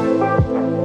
Música